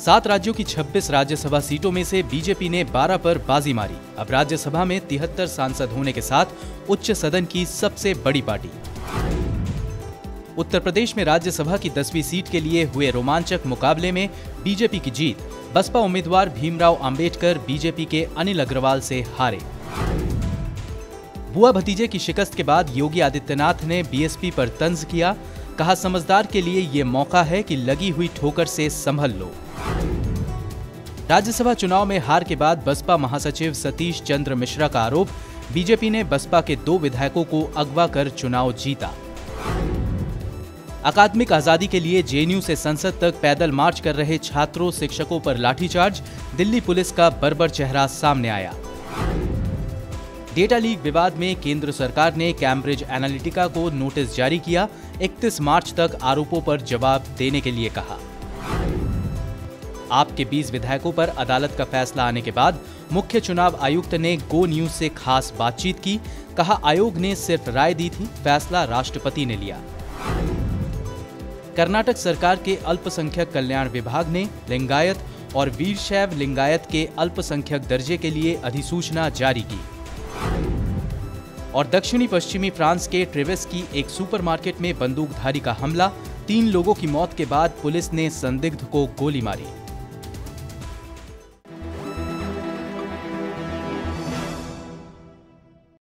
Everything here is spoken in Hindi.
सात राज्यों की 26 राज्यसभा सीटों में से बीजेपी ने 12 पर बाजी मारी। अब राज्यसभा में तिहत्तर सांसद होने के साथ उच्च सदन की सबसे बड़ी पार्टी। उत्तर प्रदेश में राज्यसभा की दसवीं सीट के लिए हुए रोमांचक मुकाबले में बीजेपी की जीत। बसपा उम्मीदवार भीमराव अंबेडकर बीजेपी के अनिल अग्रवाल से हारे। बुआ भतीजे की शिकस्त के बाद योगी आदित्यनाथ ने बीएसपी पर तंज किया। कहा समझदार के लिए ये मौका है कि लगी हुई ठोकर से संभल लो। राज्यसभा चुनाव में हार के बाद बसपा महासचिव सतीश चंद्र मिश्रा का आरोप, बीजेपी ने बसपा के दो विधायकों को अगवा कर चुनाव जीता। अकादमिक आज़ादी के लिए जेएनयू से संसद तक पैदल मार्च कर रहे छात्रों, शिक्षकों पर लाठीचार्ज, दिल्ली पुलिस का बर्बर चेहरा सामने आया। डेटा लीक विवाद में केंद्र सरकार ने कैम्ब्रिज एनालिटिका को नोटिस जारी किया 31 मार्च तक आरोपों पर जवाब देने के लिए कहा। आपके 20 विधायकों पर अदालत का फैसला आने के बाद मुख्य चुनाव आयुक्त ने गो न्यूज़ से खास बातचीत की। कहा, आयोग ने सिर्फ़ राय दी थी, फैसला राष्ट्रपति ने लिया। कर्नाटक सरकार के अल्पसंख्यक कल्याण विभाग ने लिंगायत और वीरशैव लिंगायत के अल्पसंख्यक दर्जे के लिए अधिसूचना जारी की। और दक्षिणी पश्चिमी फ्रांस के ट्रेविस की एक सुपरमार्केट में बंदूकधारी का हमला, तीन लोगों की मौत के बाद पुलिस ने संदिग्ध को गोली मारी।